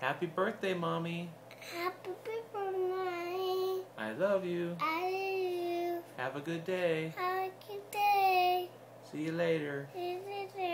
Happy birthday, Mommy. Happy birthday, Mommy. I love you. I love you. Have a good day. Have a good day. See you later. See you later.